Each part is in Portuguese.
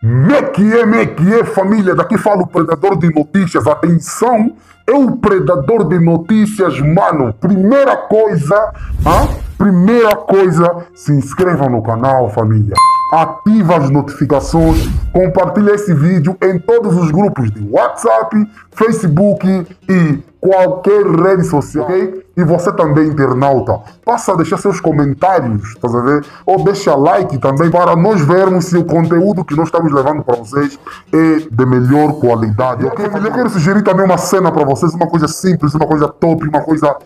Me que me que é, família. Daqui fala o predador de notícias. Atenção, é o predador de notícias, mano. Primeira coisa, ah? primeira coisa, se inscrevam no canal, família. Ativa as notificações, compartilha esse vídeo em todos os grupos de WhatsApp, Facebook e qualquer rede social, ok? E você também, internauta, passa a deixar seus comentários, tá a ver? Ou deixa like também para nós vermos se o conteúdo que nós estamos levando para vocês é de melhor qualidade, ok? Eu quero sugerir também uma cena para vocês, uma coisa simples, uma coisa top, uma coisa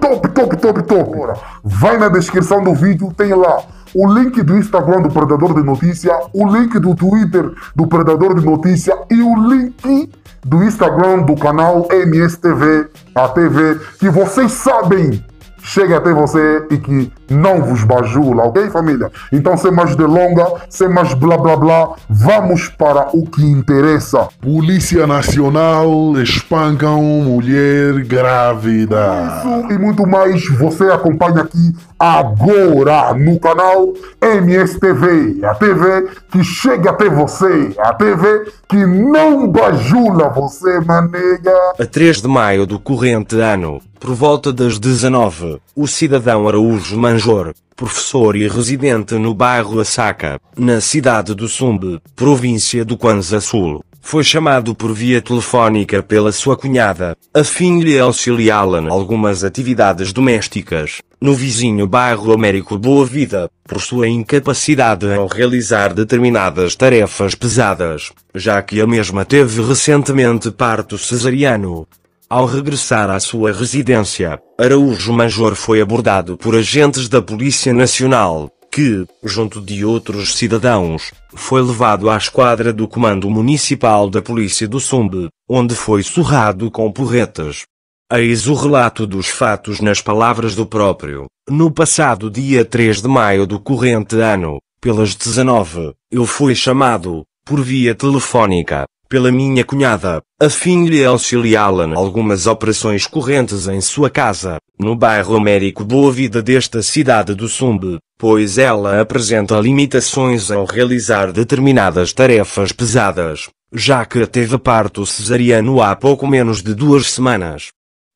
top, top, top, top. Vai na descrição do vídeo, tem lá o link do Instagram do Predador de Notícia, o link do Twitter do Predador de Notícia e o link do Instagram do canal MSTV, a TV, que vocês sabem chega até você e que não vos bajula, ok, família? Então, sem mais delonga, sem mais blá blá blá, vamos para o que interessa. Polícia Nacional espancam mulher grávida. Isso e muito mais você acompanha aqui agora no canal MSTV, a TV que chega até você, a TV que não bajula você, manega. A 3 de maio do corrente ano, por volta das 19, o cidadão Araújo Manjor, professor e residente no bairro Assaca, na cidade do Sumbe, província do Kwanza Sul, foi chamado por via telefónica pela sua cunhada, a fim de auxiliá-la em algumas atividades domésticas, no vizinho bairro Américo Boa Vida, por sua incapacidade ao realizar determinadas tarefas pesadas, já que a mesma teve recentemente parto cesariano. Ao regressar à sua residência, Araújo Major foi abordado por agentes da Polícia Nacional, que, junto de outros cidadãos, foi levado à esquadra do Comando Municipal da Polícia do Sumbe, onde foi surrado com porretas. Eis o relato dos fatos nas palavras do próprio. No passado dia 3 de maio do corrente ano, pelas 19, eu fui chamado, por via telefónica, pela minha cunhada, a fim de auxiliá-la em algumas operações correntes em sua casa, no bairro Américo Boa Vida desta cidade do Sumbe, pois ela apresenta limitações ao realizar determinadas tarefas pesadas, já que teve parto cesariano há pouco menos de duas semanas.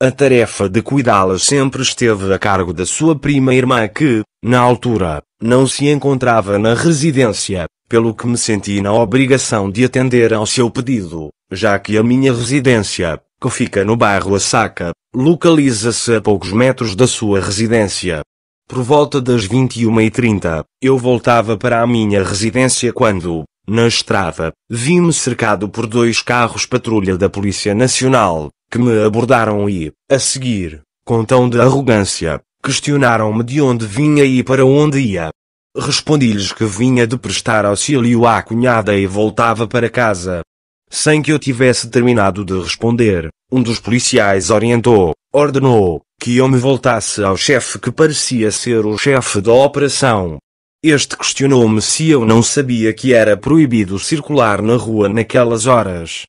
A tarefa de cuidá-la sempre esteve a cargo da sua prima irmã que, na altura, não se encontrava na residência, pelo que me senti na obrigação de atender ao seu pedido, já que a minha residência, que fica no bairro Assaca, localiza-se a poucos metros da sua residência. Por volta das 21h30, eu voltava para a minha residência quando, na estrada, vi-me cercado por dois carros patrulha da Polícia Nacional, que me abordaram e, a seguir, com tom de arrogância, questionaram-me de onde vinha e para onde ia. Respondi-lhes que vinha de prestar auxílio à cunhada e voltava para casa. Sem que eu tivesse terminado de responder, um dos policiais orientou, ordenou, que eu me voltasse ao chefe que parecia ser o chefe da operação. Este questionou-me se eu não sabia que era proibido circular na rua naquelas horas.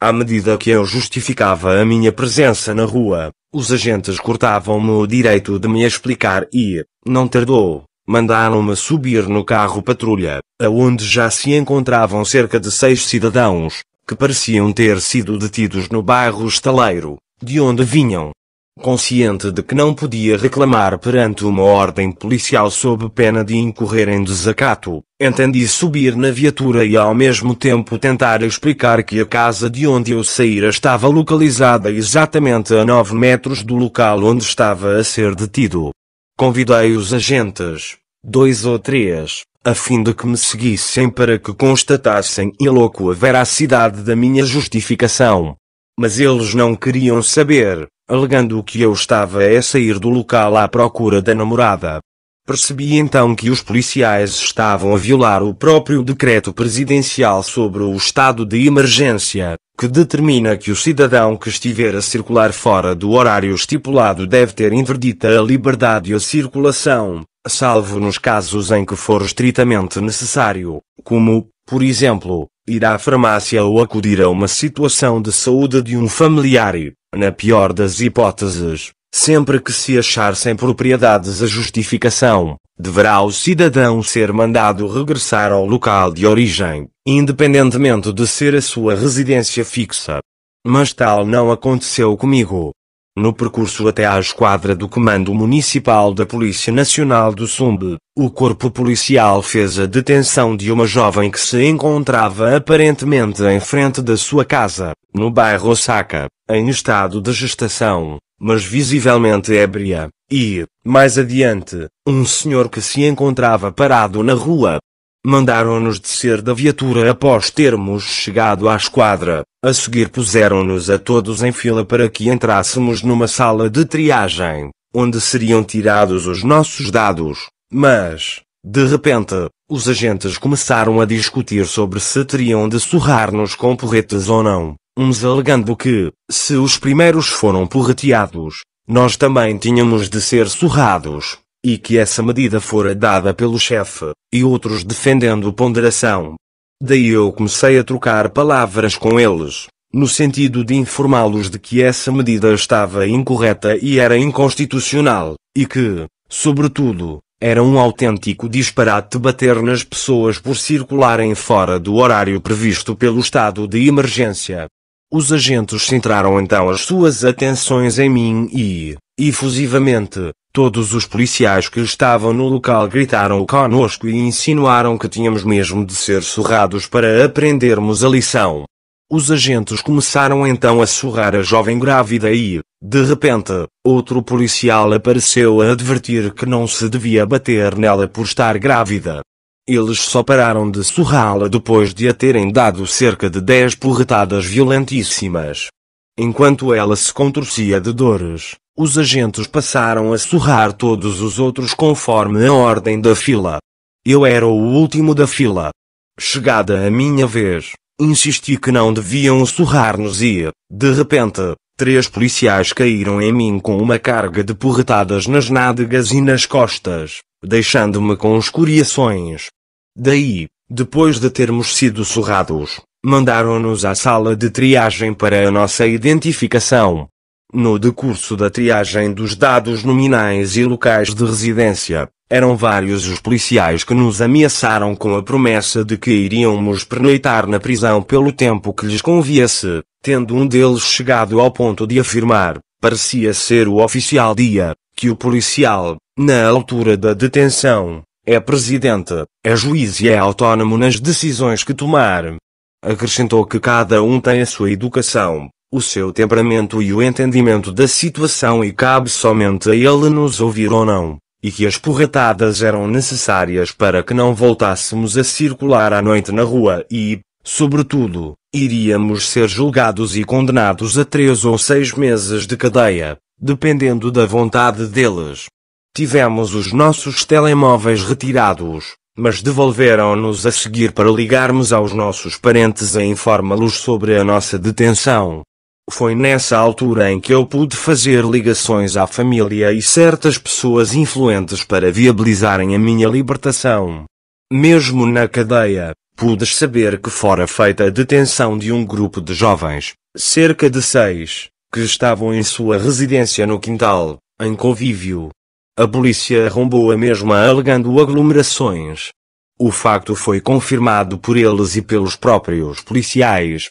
À medida que eu justificava a minha presença na rua, os agentes cortavam-me o direito de me explicar e, não tardou, mandaram-me subir no carro patrulha, aonde já se encontravam cerca de seis cidadãos, que pareciam ter sido detidos no bairro Estaleiro, de onde vinham. Consciente de que não podia reclamar perante uma ordem policial sob pena de incorrer em desacato, entendi subir na viatura e ao mesmo tempo tentar explicar que a casa de onde eu saíra estava localizada exatamente a nove metros do local onde estava a ser detido. Convidei os agentes, dois ou três, a fim de que me seguissem para que constatassem e louco a veracidade da minha justificação. Mas eles não queriam saber, alegando que eu estava a sair do local à procura da namorada. Percebi então que os policiais estavam a violar o próprio decreto presidencial sobre o estado de emergência, que determina que o cidadão que estiver a circular fora do horário estipulado deve ter interdita a liberdade e a circulação, salvo nos casos em que for estritamente necessário, como, por exemplo, ir à farmácia ou acudir a uma situação de saúde de um familiar na pior das hipóteses, Sempre que se achar sem propriedades a justificação, deverá o cidadão ser mandado regressar ao local de origem, independentemente de ser a sua residência fixa. Mas tal não aconteceu comigo. No percurso até à esquadra do Comando Municipal da Polícia Nacional do Sumbe, o corpo policial fez a detenção de uma jovem que se encontrava aparentemente em frente da sua casa, no bairro Osaka, em estado de gestação, mas visivelmente ébria, e, mais adiante, um senhor que se encontrava parado na rua, Mandaram-nos descer da viatura após termos chegado à esquadra. A seguir puseram-nos a todos em fila para que entrássemos numa sala de triagem, onde seriam tirados os nossos dados. Mas, de repente, os agentes começaram a discutir sobre se teriam de surrar-nos com porretes ou não, uns alegando que, se os primeiros foram porreteados, nós também tínhamos de ser surrados e que essa medida fora dada pelo chefe, e outros defendendo ponderação. Daí eu comecei a trocar palavras com eles, no sentido de informá-los de que essa medida estava incorreta e era inconstitucional, e que, sobretudo, era um autêntico disparate bater nas pessoas por circularem fora do horário previsto pelo estado de emergência. Os agentes centraram então as suas atenções em mim e, efusivamente, Todos os policiais que estavam no local gritaram conosco e insinuaram que tínhamos mesmo de ser surrados para aprendermos a lição. Os agentes começaram então a surrar a jovem grávida e, de repente, outro policial apareceu a advertir que não se devia bater nela por estar grávida. Eles só pararam de surrá-la depois de a terem dado cerca de dez porretadas violentíssimas. Enquanto ela se contorcia de dores, os agentes passaram a surrar todos os outros conforme a ordem da fila. Eu era o último da fila. Chegada a minha vez, insisti que não deviam surrar-nos e, de repente, três policiais caíram em mim com uma carga de porretadas nas nádegas e nas costas, deixando-me com escoriações. Daí, depois de termos sido surrados, mandaram-nos à sala de triagem para a nossa identificação. No decurso da triagem dos dados nominais e locais de residência, eram vários os policiais que nos ameaçaram com a promessa de que iríamos pernoitar na prisão pelo tempo que lhes conviesse, tendo um deles chegado ao ponto de afirmar, parecia ser o oficial dia, que o policial, na altura da detenção, é presidente, é juiz e é autônomo nas decisões que tomar. Acrescentou que cada um tem a sua educação, o seu temperamento e o entendimento da situação e cabe somente a ele nos ouvir ou não, e que as porretadas eram necessárias para que não voltássemos a circular à noite na rua e, sobretudo, iríamos ser julgados e condenados a três ou seis meses de cadeia, dependendo da vontade deles. Tivemos os nossos telemóveis retirados, mas devolveram-nos a seguir para ligarmos aos nossos parentes a informá-los sobre a nossa detenção. Foi nessa altura em que eu pude fazer ligações à família e certas pessoas influentes para viabilizarem a minha libertação. Mesmo na cadeia, pudes saber que fora feita a detenção de um grupo de jovens, cerca de seis, que estavam em sua residência no quintal, em convívio. A polícia arrombou a mesma alegando aglomerações. O facto foi confirmado por eles e pelos próprios policiais,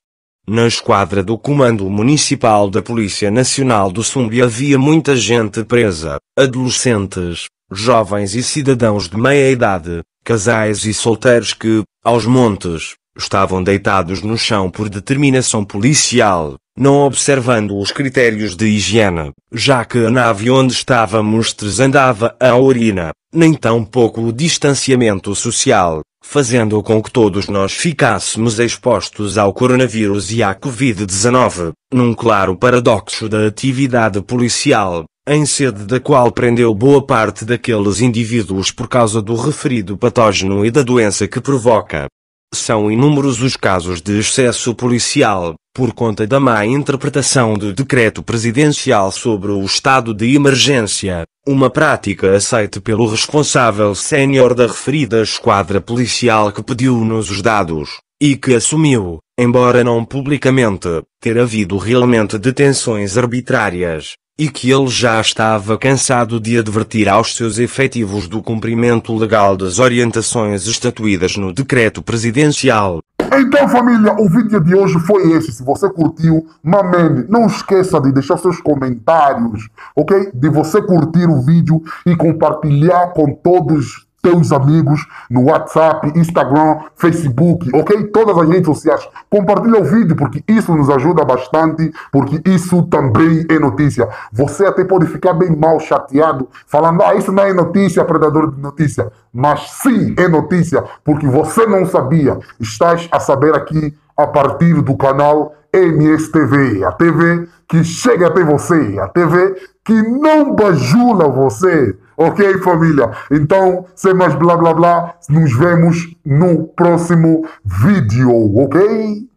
na esquadra do Comando Municipal da Polícia Nacional do Sumbi havia muita gente presa, adolescentes, jovens e cidadãos de meia idade, casais e solteiros que, aos montes, estavam deitados no chão por determinação policial, não observando os critérios de higiene, já que a nave onde estávamos andava a urina, nem tampouco o distanciamento social, fazendo com que todos nós ficássemos expostos ao coronavírus e à Covid-19, num claro paradoxo da atividade policial, em sede da qual prendeu boa parte daqueles indivíduos por causa do referido patógeno e da doença que provoca. São inúmeros os casos de excesso policial, por conta da má interpretação do decreto presidencial sobre o estado de emergência, uma prática aceita pelo responsável sénior da referida esquadra policial que pediu-nos os dados, e que assumiu, embora não publicamente, ter havido realmente detenções arbitrárias, e que ele já estava cansado de advertir aos seus efetivos do cumprimento legal das orientações estatuídas no decreto presidencial. Então, família, o vídeo de hoje foi esse. Se você curtiu, mamene, não esqueça de deixar seus comentários, ok? De você curtir o vídeo e compartilhar com todos teus amigos no WhatsApp, Instagram, Facebook, ok? Todas as redes sociais. Compartilha o vídeo porque isso nos ajuda bastante, porque isso também é notícia. Você até pode ficar bem mal chateado, falando, ah, isso não é notícia, predador de notícia. Mas sim, é notícia, porque você não sabia. Estás a saber aqui a partir do canal MSTV, a TV que chega até você, a TV que não bajula você. Ok, família? Então, sem mais blá blá blá, nos vemos no próximo vídeo, ok?